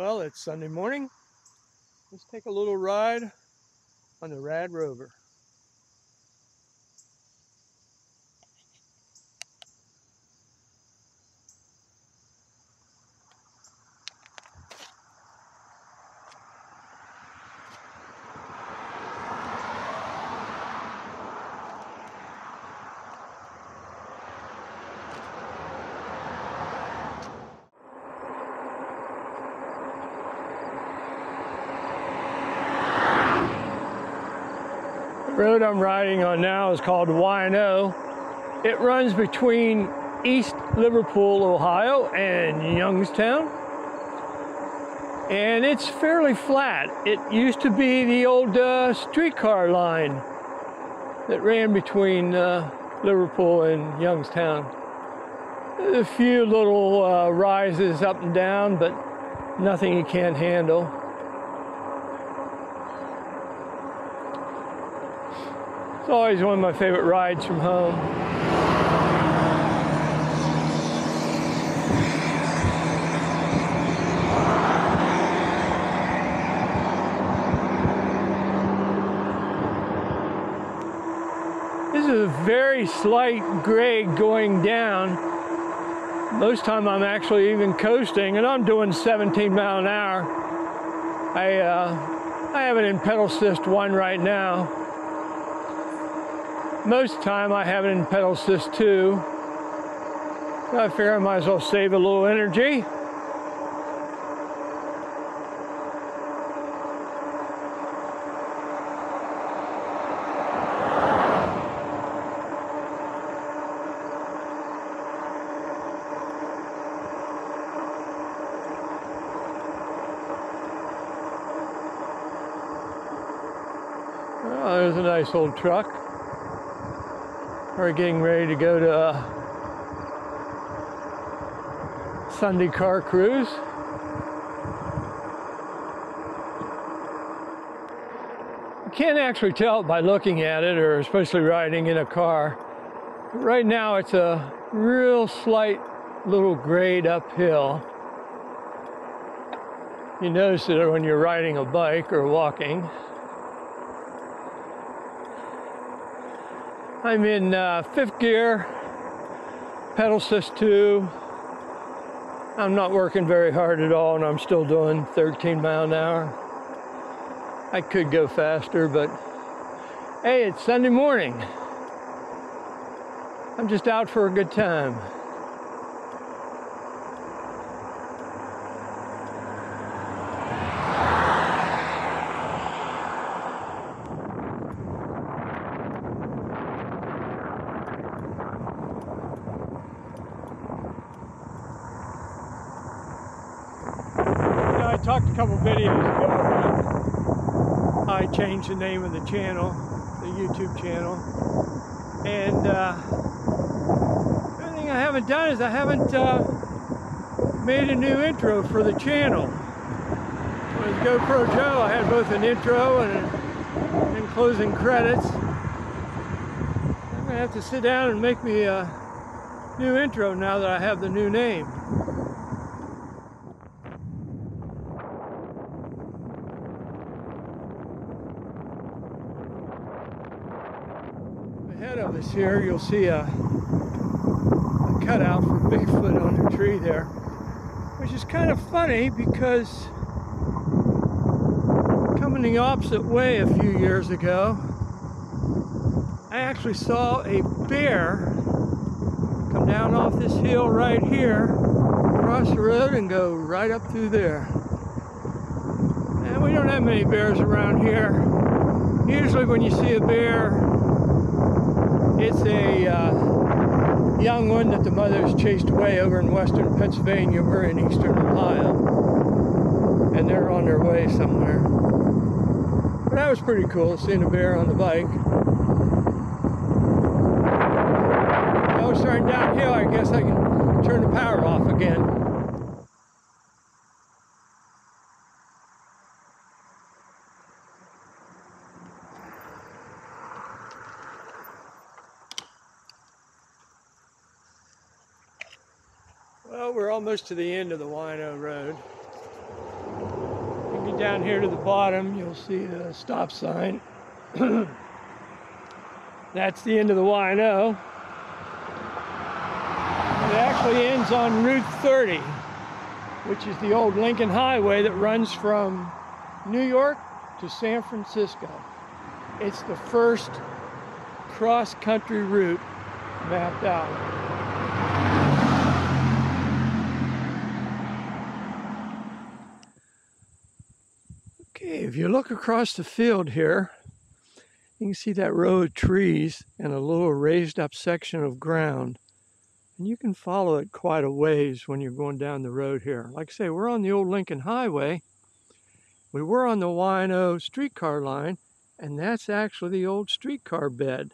Well, it's Sunday morning. Let's take a little ride on the Rad Rover. Road I'm riding on now is called Y&O. It runs between East Liverpool, Ohio and Youngstown. And it's fairly flat. It used to be the old uh, streetcar line that ran between uh, Liverpool and Youngstown. A few little uh, rises up and down, but nothing you can't handle. It's always one of my favorite rides from home. This is a very slight grade going down. Most time I'm actually even coasting and I'm doing 17 mile an hour. I, uh, I have it in pedal assist one right now most time I have it in pedal assist too. I figure I might as well save a little energy. There's a nice old truck. We're getting ready to go to a Sunday car cruise. You can't actually tell by looking at it or especially riding in a car. Right now it's a real slight little grade uphill. You notice it when you're riding a bike or walking. I'm in uh, fifth gear, pedal assist 2. I'm not working very hard at all and I'm still doing 13 mile an hour. I could go faster, but hey, it's Sunday morning. I'm just out for a good time. Talked a couple videos ago about I changed the name of the channel, the YouTube channel, and uh, the only thing I haven't done is I haven't uh, made a new intro for the channel. With GoPro Joe, I had both an intro and, and closing credits. I'm gonna have to sit down and make me a new intro now that I have the new name. Ahead of us here, you'll see a, a cutout for Bigfoot on the tree there, which is kind of funny because coming the opposite way a few years ago, I actually saw a bear come down off this hill right here, cross the road and go right up through there. And we don't have many bears around here. Usually when you see a bear, it's a uh, young one that the mother's chased away over in western Pennsylvania. We're in eastern Ohio. And they're on their way somewhere. But that was pretty cool, seeing a bear on the bike. I was starting downhill, I guess I can turn the power off again. Well, we're almost to the end of the Y&O Road. down here to the bottom, you'll see the stop sign. That's the end of the Y&O. It actually ends on Route 30, which is the old Lincoln Highway that runs from New York to San Francisco. It's the first cross-country route mapped out. If you look across the field here, you can see that row of trees and a little raised up section of ground. And you can follow it quite a ways when you're going down the road here. Like I say, we're on the old Lincoln Highway. We were on the Y&O streetcar line, and that's actually the old streetcar bed.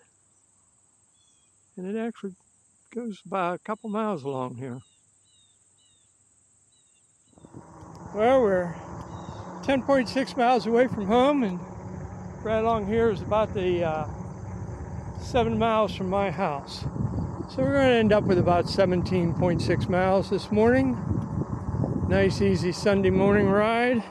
And it actually goes by a couple miles along here. Well, we're 10.6 miles away from home, and right along here is about the uh, seven miles from my house. So we're going to end up with about 17.6 miles this morning. Nice, easy Sunday morning ride.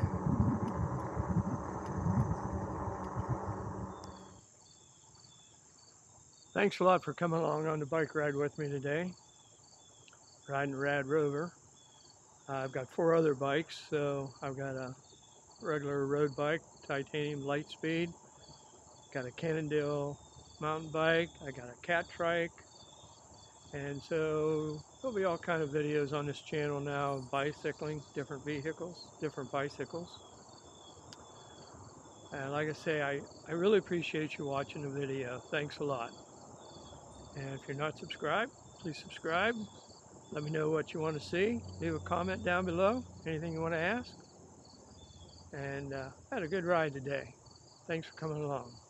Thanks a lot for coming along on the bike ride with me today. Riding Rad Rover. Uh, I've got four other bikes, so I've got a regular road bike, titanium Litespeed. Got a Cannondale mountain bike. I got a cat trike. And so there'll be all kind of videos on this channel now bicycling, different vehicles, different bicycles. And like I say, I, I really appreciate you watching the video. Thanks a lot. And if you're not subscribed, please subscribe. Let me know what you want to see. Leave a comment down below, anything you want to ask. And uh, had a good ride today. Thanks for coming along.